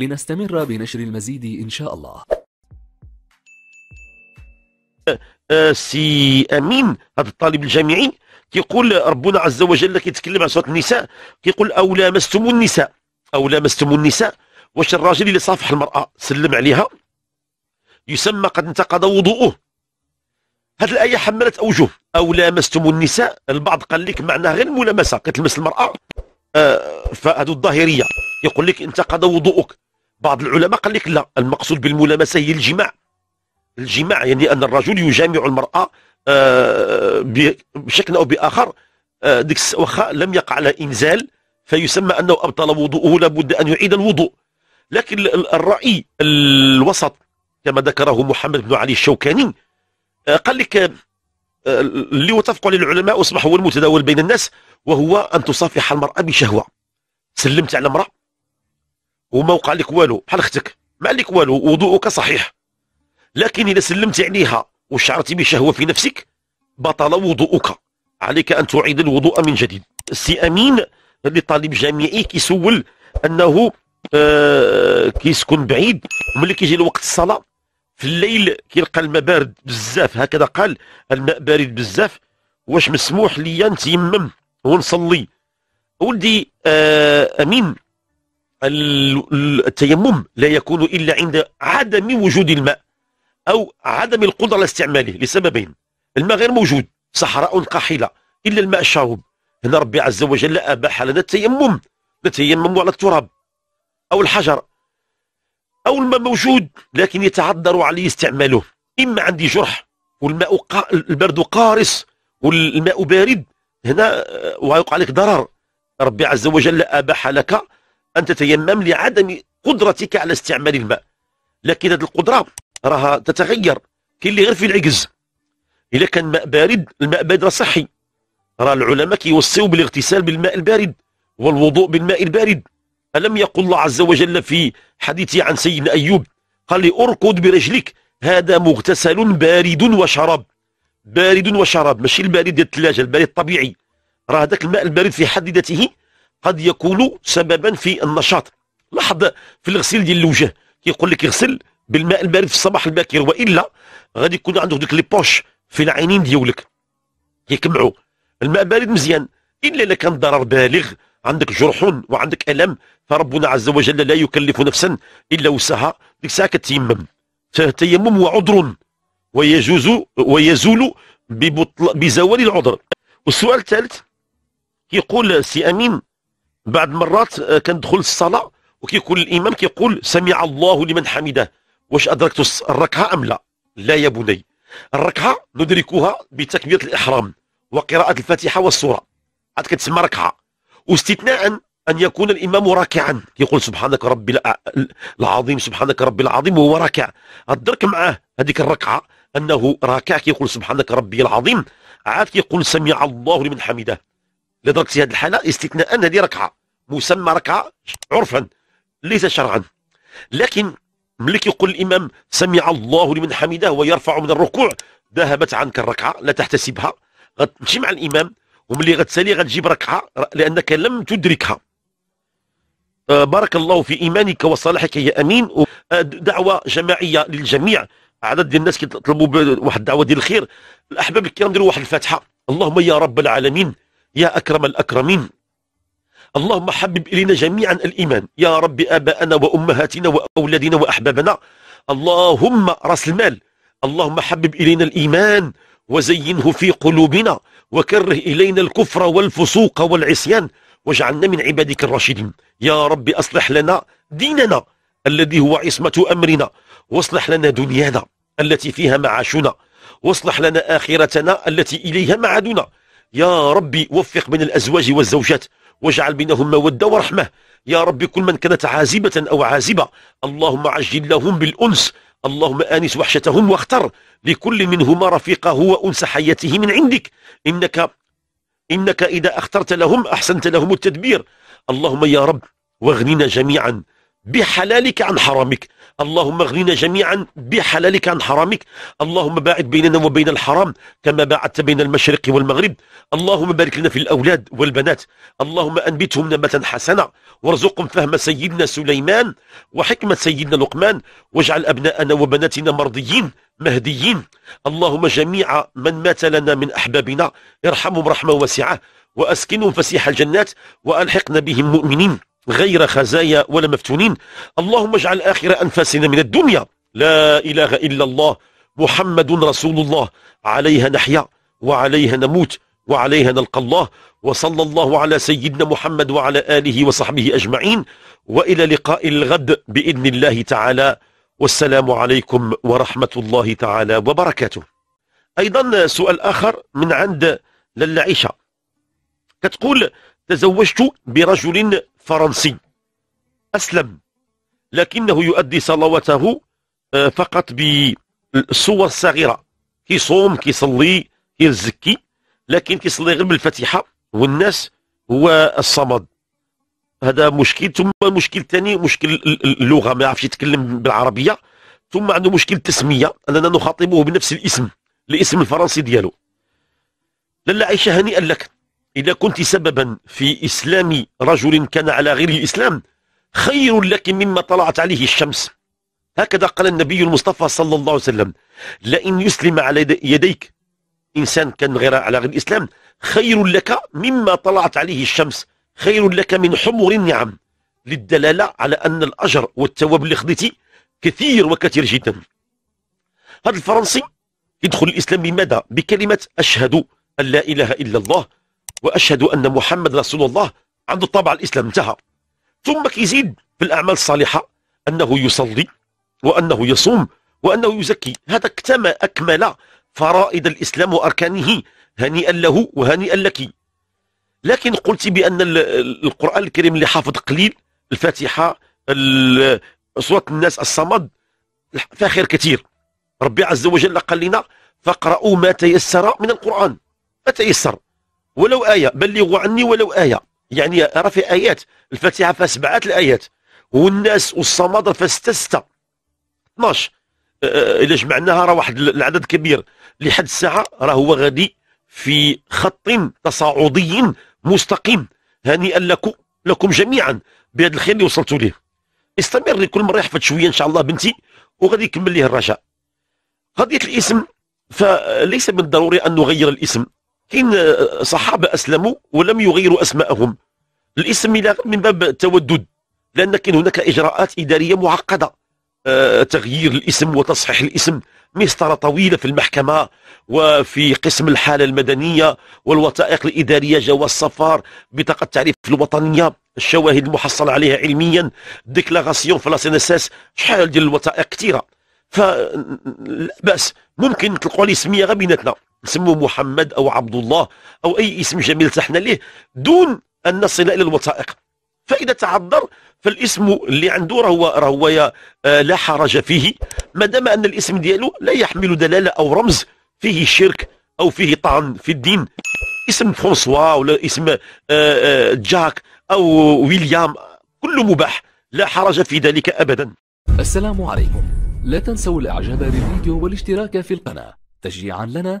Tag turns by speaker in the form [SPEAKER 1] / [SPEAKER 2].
[SPEAKER 1] لنستمر بنشر المزيد إن شاء الله.
[SPEAKER 2] آه، سي أمين هذا الطالب الجامعي كيقول ربنا عز وجل كيتكلم عن سوره النساء كيقول أو لامستم النساء أو لامستم النساء واش الراجل اللي صافح المرأة سلم عليها؟ يسمى قد انتقض وضوءه. هذه الآية حملت أوجه. أو لامستم النساء البعض قال لك معناها غير الملامسة كتلمس المرأة. آه فهذو الظاهرية. يقول لك انتقض وضوءك. بعض العلماء قال لك لا المقصود بالملامسة هي الجماع. الجماع يعني أن الرجل يجامع المرأة آه، بشكل أو بآخر آه، ديك واخا لم يقع على إنزال فيسمى أنه أبطل وضوءه لابد أن يعيد الوضوء. لكن الرأي الوسط كما ذكره محمد بن علي الشوكاني آه، قال لك اللي واتفق عليه العلماء واصبح هو المتداول بين الناس وهو أن تصافح المرأة بشهوة. سلمت على امراه وما وقع لك والو بحال أختك. ما عليك والو وضوءك صحيح. لكن إذا سلمت عليها وشعرت بشهوة في نفسك بطل وضوءك. عليك أن تعيد الوضوء من جديد. السي أمين اللي طالب جامعي كيسول أنه آه كيسكن بعيد. وملي كيجي لوقت الصلاة في الليل كيلقى الماء بارد بزاف. هكذا قال الماء بارد بزاف. واش مسموح لي نتيمم ونصلي. ولدي آه أمين التيمم لا يكون إلا عند عدم وجود الماء أو عدم القدرة على استعماله لسببين. الماء غير موجود صحراء قاحلة إلا الماء الشاوب هنا ربي عز وجل أباح لنا التيمم. نتيمم على التراب أو الحجر أو الماء موجود لكن يتعذر عليه استعماله. إما عندي جرح والماء قا... البرد قارس والماء بارد هنا ويقع عليك ضرر. ربي عز وجل أباح لك أن تتيمم لعدم قدرتك على استعمال الماء. لكن هذه القدرة راها تتغير كاين اللي غير في العجز. اذا كان ماء بارد الماء بارد صحي. راه العلماء كيوصيوا بالاغتسال بالماء البارد والوضوء بالماء البارد. ألم يقل الله عز وجل في حديثه عن سيدنا أيوب؟ قال لي أركض برجلك هذا مغتسل بارد وشراب. بارد وشراب ماشي البارد ديال الثلاجة البارد الطبيعي. راه هذاك الماء البارد في حد ذاته قد يكون سببا في النشاط. لاحظ في الغسيل ديال الوجه كيقول لك اغسل بالماء البارد في الصباح الباكر وإلا غادي يكون عنده ديك les poches في العينين ديالك. كيكمعوا. الماء بارد مزيان. إلا اذا كان ضرر بالغ عندك جرح وعندك ألم فربنا عز وجل لا يكلف نفسا إلا وسعها. ديك الساعة كتيمم. فالتيمم هو عذر ويجوز ويزول ببطل بزوال العذر. والسؤال الثالث كيقول سي أمين بعد مرات آه، كندخل الصلاة وكيقول الإمام كيقول سمع الله لمن حمده. واش أدركت الركعة أم لا؟ لا يا بني. الركعة ندركها بتكبيرة الإحرام وقراءة الفاتحة والسورة. عاد كتسمى ركعة. واستثناء أن يكون الإمام راكعا. يقول سبحانك ربي العظيم سبحانك ربي العظيم وهو راكع. أدرك معاه هذيك الركعة أنه راكع. كيقول سبحانك ربي العظيم. عاد كيقول سمع الله لمن حمده. لدرجة هذه الحالة استثناء هذه ركعة مسمى ركعة عرفا ليس شرعا. لكن ملي كيقول الإمام سمع الله لمن حمده ويرفع من الركوع ذهبت عنك الركعة لا تحتسبها. غتمشي مع الإمام وملي غتسالي غتجيب ركعة لأنك لم تدركها. آه، بارك الله في إيمانك وصالحك يا أمين. آه، دعوة جماعية للجميع. عدد ديال الناس كيطلبوا واحد الدعوة ديال الخير. الأحباب الكرام ديروا واحد الفاتحة. اللهم يا رب العالمين. يا أكرم الأكرمين. اللهم حبب إلينا جميعا الإيمان. يا رب آباءنا وأمهاتنا وأولادنا وأحبابنا. اللهم رأس المال. اللهم حبب إلينا الإيمان وزينه في قلوبنا وكره إلينا الكفر والفسوق والعصيان. واجعلنا من عبادك الراشدين. يا رب أصلح لنا ديننا الذي هو عصمة أمرنا. واصلح لنا دنيانا التي فيها معاشنا. واصلح لنا آخرتنا التي إليها معادنا. يا ربي وفق بين الأزواج والزوجات واجعل بينهم مودة ورحمة. يا رب كل من كانت عازبة أو عازبة اللهم عجل لهم بالأنس اللهم آنس وحشتهم واختر. لكل منهما رفيقه وأنس حياته من عندك. إنك إنك إذا أخترت لهم أحسنت لهم التدبير. اللهم يا رب واغننا جميعا بحلالك عن حرامك. اللهم اغننا جميعا بحلالك عن حرامك. اللهم باعد بيننا وبين الحرام كما باعدت بين المشرق والمغرب. اللهم بارك لنا في الأولاد والبنات. اللهم أنبتهم نبتا حسنا. وارزقهم فهم سيدنا سليمان وحكمة سيدنا لقمان. واجعل أبناءنا وبناتنا مرضيين مهديين. اللهم جميع من مات لنا من أحبابنا. ارحمهم رحمة واسعة. وأسكنهم فسيح الجنات. وألحقنا بهم مؤمنين. غير خزايا ولا مفتونين. اللهم اجعل آخر أنفاسنا من الدنيا. لا إله إلا الله. محمد رسول الله. عليها نحيا وعليها نموت وعليها نلقى الله. وصلى الله على سيدنا محمد وعلى آله وصحبه أجمعين. وإلى لقاء الغد بإذن الله تعالى. والسلام عليكم ورحمة الله تعالى وبركاته. أيضا سؤال آخر من عند للا عيشة كتقول تزوجت برجل فرنسي. أسلم. لكنه يؤدي صلواته آه، فقط بالصور الصغيرة كيصوم كيصلي كيزكي لكن كيصلي غير بالفاتحة والناس هو الصمد. هذا مشكل. ثم المشكل الثاني مشكل اللغة. ما يعرفش يتكلم بالعربية. ثم عنده مشكل التسمية أننا نخاطبه بنفس الاسم الاسم الفرنسي ديالو. لالا عيشة هنيئا لك. إذا كنت سببا في إسلام رجل كان على غير الإسلام خير لك مما طلعت عليه الشمس. هكذا قال النبي المصطفى صلى الله عليه وسلم لئن يسلم على يديك إنسان كان غير على غير الإسلام خير لك مما طلعت عليه الشمس. خير لك من حمر النعم. للدلالة على أن الأجر والثواب اللي خذيتي كثير وكثير جدا. هذا الفرنسي يدخل الإسلام بماذا؟ بكلمة أشهد أن لا إله إلا الله وأشهد أن محمد رسول الله عنده طابع الإسلام انتهى. ثم كيزيد في الأعمال الصالحة أنه يصلي وأنه يصوم وأنه يزكي. هذا اكتمل أكمل فرائض الإسلام وأركانه. هنيئا له وهنيئا لك. لكن قلت بأن القرآن الكريم اللي حافظ قليل الفاتحة سورة الناس الصمد فيها خير كثير. ربي عز وجل قال لنا فاقرأوا ما تيسر من القرآن. ما تيسر؟ ولو آية بلغوا عني ولو آية. يعني راه في آيات الفاتحة فيها الآيات. والناس والصمد فيها ستة ستة 12 إذا جمعناها راه واحد العدد كبير. لحد الساعة راه هو غادي في خط تصاعدي مستقيم. هنيئا لكم لكم جميعا بهذا الخير اللي وصلتوا ليه. استمر كل مرة يحفظ شوية إن شاء الله بنتي وغادي يكمل ليه الرجاء. قضية الاسم فليس من الضروري أن نغير الاسم. كاين صحابة أسلموا ولم يغيروا أسماءهم. الاسم من باب التودد لأن كاين هناك إجراءات إدارية معقدة. آه، تغيير الاسم وتصحيح الاسم مسطرة طويلة في المحكمة وفي قسم الحالة المدنية والوثائق الإدارية جواز سفر بطاقة التعريف الوطنية الشواهد المحصل عليها علميا ديكلاغاسيون في لاسينساس شحال ديال الوثائق كثيرة. فلا بأس ممكن تلقوا لي سمية غير بيناتنا. نسموه محمد أو عبد الله أو أي اسم جميل تحنا ليه دون أن نصل إلى الوثائق. فإذا تعذر فالاسم اللي عنده راهو راهو آه، لا حرج فيه. ما دام أن الاسم ديالو لا يحمل دلالة أو رمز فيه شرك أو فيه طعن في الدين. اسم فرانسوا ولا اسم آه، آه، جاك أو ويليام كله مباح. لا حرج في ذلك ابدا.
[SPEAKER 1] السلام عليكم. لا تنسوا الإعجاب بالفيديو والاشتراك في القناة. تشجيعا لنا